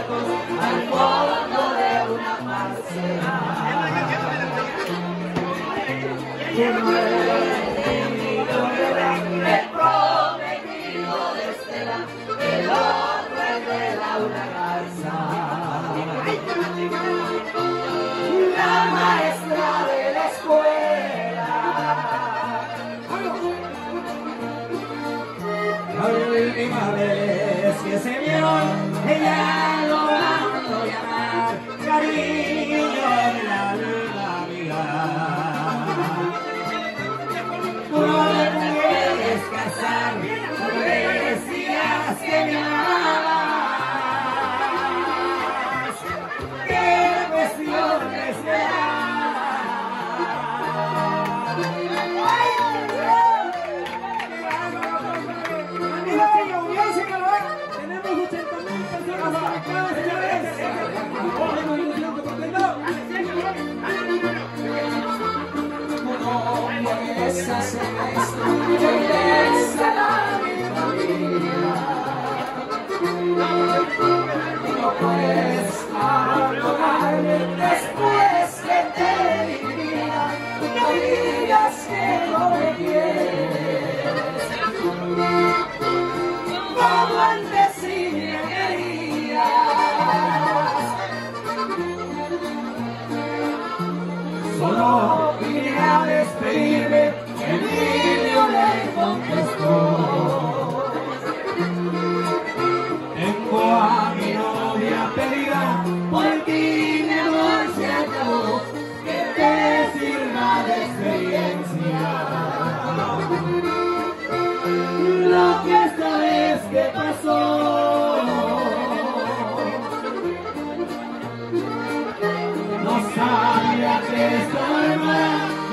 al fondo de una parcela. Prometido de Blanca, el prometido de Estela, el otro es de Laura Garza. La maestra de la escuela. La última vez que se vieron, ella después que te di mi vida. No digas que no me quieres. Como antes sí me querías. Solo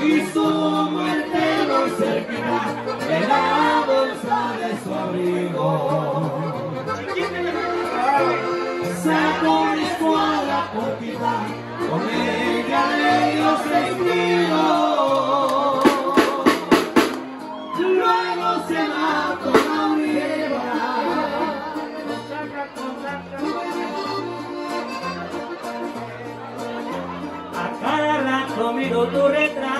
y su muerte muy cerquita de la bolsa de su abrigo. Sacó mi escuadra cortita, con ella le dio sentido. Luego se mató Maurieva. A cada rato miro tu retrato